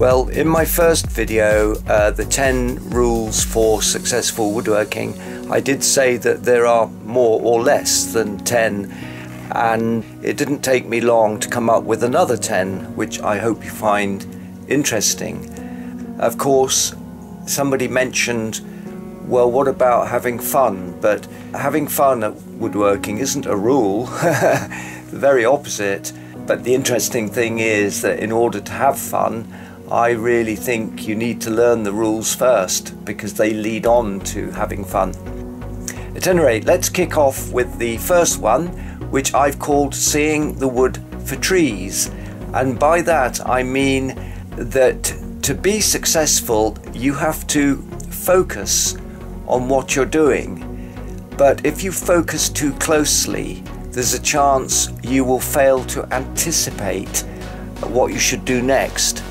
Well, in my first video, uh, the 10 rules for successful woodworking, I did say that there are more or less than 10 and it didn't take me long to come up with another 10 which I hope you find interesting. Of course, somebody mentioned well, what about having fun? But having fun at woodworking isn't a rule, the very opposite. But the interesting thing is that in order to have fun, I really think you need to learn the rules first because they lead on to having fun. At any rate, let's kick off with the first one, which I've called Seeing the Wood for Trees. And by that I mean that to be successful, you have to focus on what you're doing. But if you focus too closely, there's a chance you will fail to anticipate what you should do next.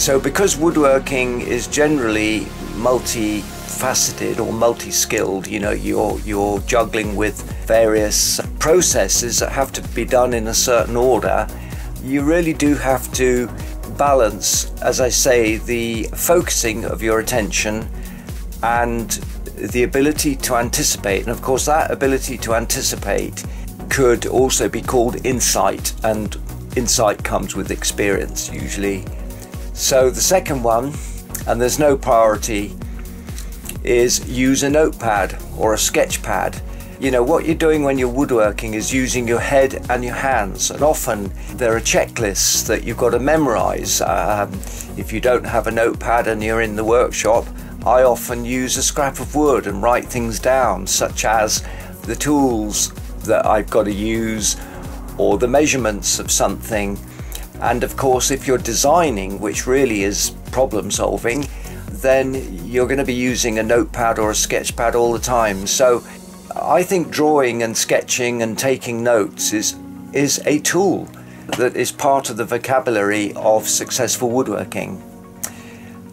So because woodworking is generally multi-faceted or multi-skilled, you know, you're you're juggling with various processes that have to be done in a certain order, you really do have to balance, as I say, the focusing of your attention and the ability to anticipate. And of course, that ability to anticipate could also be called insight, and insight comes with experience usually. So, the second one, and there's no priority, is use a notepad or a sketch pad. You know, what you're doing when you're woodworking is using your head and your hands, and often there are checklists that you've got to memorize. Um, if you don't have a notepad and you're in the workshop, I often use a scrap of wood and write things down, such as the tools that I've got to use or the measurements of something. And of course, if you're designing, which really is problem solving, then you're going to be using a notepad or a sketch pad all the time. So I think drawing and sketching and taking notes is, is a tool that is part of the vocabulary of successful woodworking.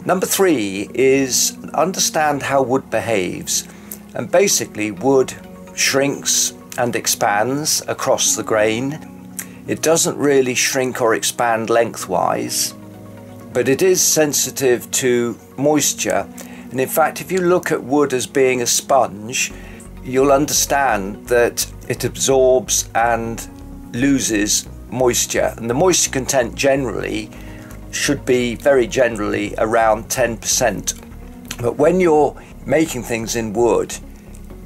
Number three is understand how wood behaves. And basically, wood shrinks and expands across the grain. It doesn't really shrink or expand lengthwise, but it is sensitive to moisture. And in fact, if you look at wood as being a sponge, you'll understand that it absorbs and loses moisture. And the moisture content generally should be very generally around 10%. But when you're making things in wood,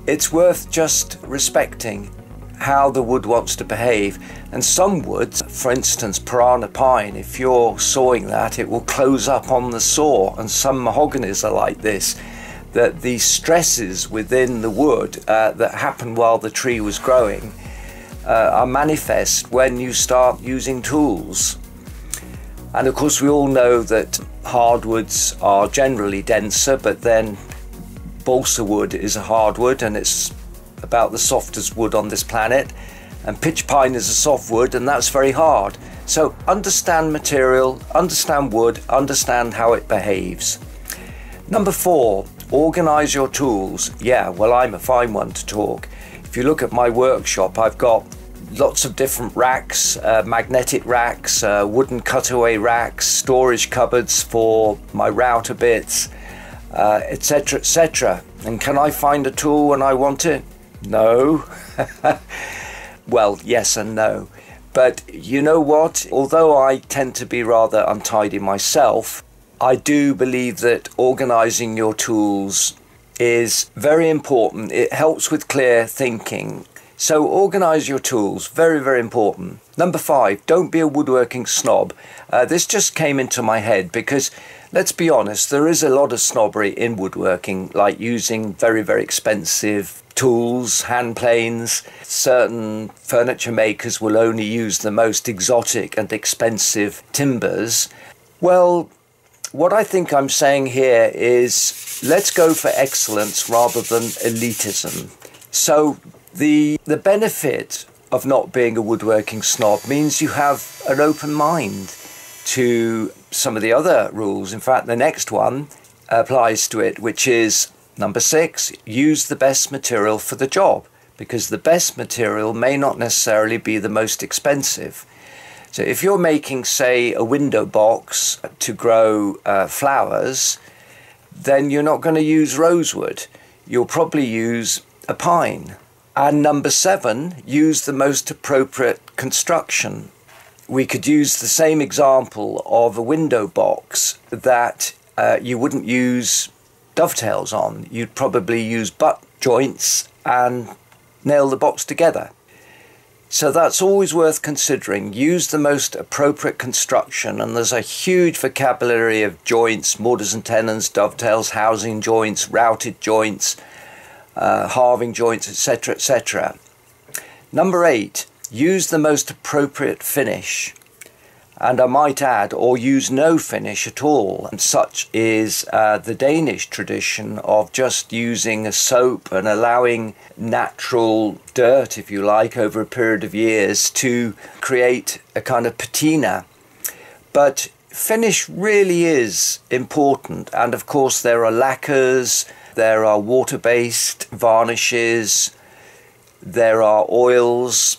it's worth just respecting how the wood wants to behave. And some woods, for instance, Parana pine, if you're sawing that, it will close up on the saw. And some mahoganies are like this, that the stresses within the wood uh, that happened while the tree was growing uh, are manifest when you start using tools. And of course, we all know that hardwoods are generally denser, but then balsa wood is a hardwood and it's about the softest wood on this planet. And pitch pine is a soft wood, and that's very hard. So understand material, understand wood, understand how it behaves. Number four, organize your tools. Yeah, well, I'm a fine one to talk. If you look at my workshop, I've got lots of different racks, uh, magnetic racks, uh, wooden cutaway racks, storage cupboards for my router bits, etc., uh, etc. Et and can I find a tool when I want it? No. well, yes and no. But you know what? Although I tend to be rather untidy myself, I do believe that organizing your tools is very important. It helps with clear thinking so organize your tools, very, very important. Number five, don't be a woodworking snob. Uh, this just came into my head because let's be honest, there is a lot of snobbery in woodworking, like using very, very expensive tools, hand planes. Certain furniture makers will only use the most exotic and expensive timbers. Well, what I think I'm saying here is let's go for excellence rather than elitism. So the, the benefit of not being a woodworking snob means you have an open mind to some of the other rules. In fact, the next one applies to it, which is number six use the best material for the job because the best material may not necessarily be the most expensive. So if you're making, say, a window box to grow uh, flowers, then you're not going to use rosewood. You'll probably use a pine. And number seven, use the most appropriate construction. We could use the same example of a window box that uh, you wouldn't use dovetails on. You'd probably use butt joints and nail the box together. So that's always worth considering. Use the most appropriate construction, and there's a huge vocabulary of joints, mortise and tenons, dovetails, housing joints, routed joints, uh, halving joints, etc., etc. Number eight, use the most appropriate finish and I might add, or use no finish at all. And such is uh, the Danish tradition of just using a soap and allowing natural dirt, if you like, over a period of years to create a kind of patina. But finish really is important, and of course, there are lacquers, there are water based varnishes, there are oils.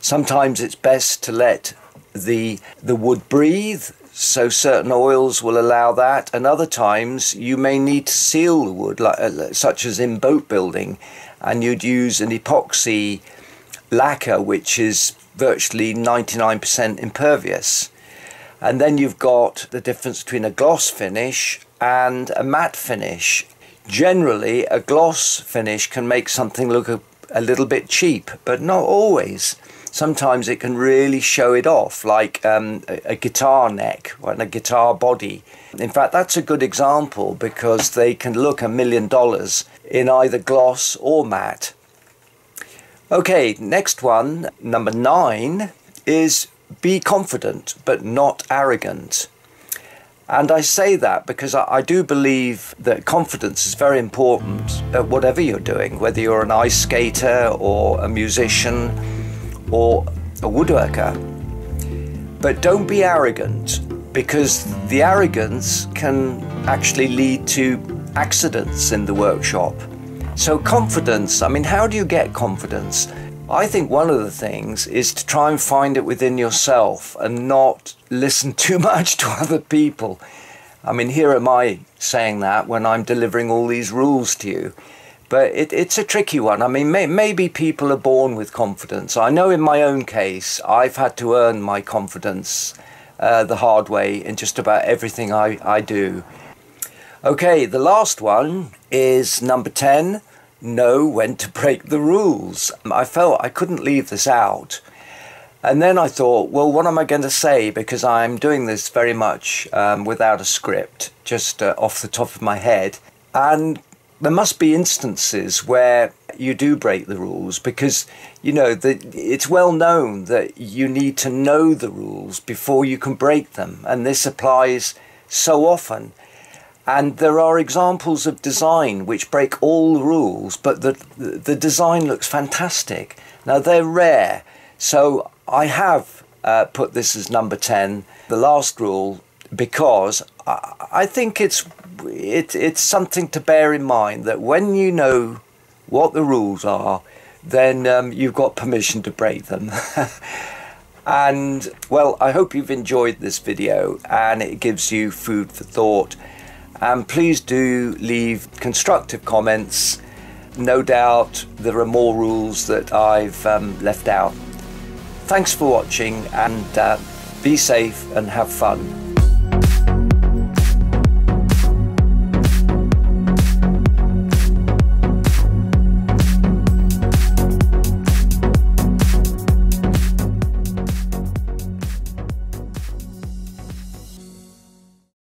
Sometimes it's best to let the the wood breathe so certain oils will allow that and other times you may need to seal the wood like uh, such as in boat building and you'd use an epoxy lacquer which is virtually 99% impervious and then you've got the difference between a gloss finish and a matte finish generally a gloss finish can make something look a, a little bit cheap but not always sometimes it can really show it off, like um, a, a, guitar neck and a guitar body. In fact, that's a good example because they can look a million dollars in either gloss or matte. Okay, next one, number nine, is be confident but not arrogant. And I say that because I, I, do believe that confidence is very important at whatever you're doing, whether you're an ice skater or a musician or a woodworker. But don't be arrogant because the arrogance can actually lead to accidents in the workshop. So, confidence I mean, how do you get confidence? I think one of the things is to try and find it within yourself and not listen too much to other people. I mean, here am I saying that when I'm delivering all these rules to you. But it, it's a tricky one. I mean, may, maybe people are born with confidence. I know in my own case, I've had to earn my confidence uh, the hard way in just about everything I, I do. Okay, the last one is number 10 know when to break the rules. I felt I couldn't leave this out. And then I thought, well, what am I going to say? Because I'm doing this very much um, without a script, just uh, off the top of my head. And there must be instances where you do break the rules because you know that it's well known that you need to know the rules before you can break them and this applies so often and there are examples of design which break all the rules but the the design looks fantastic now they're rare so i have uh, put this as number 10 the last rule because I, I think it's it, it's something to bear in mind that when you know what the rules are, then um, you've got permission to break them. and well, I hope you've enjoyed this video and it gives you food for thought. And please do leave constructive comments. No doubt there are more rules that I've um, left out. Thanks for watching and uh, be safe and have fun.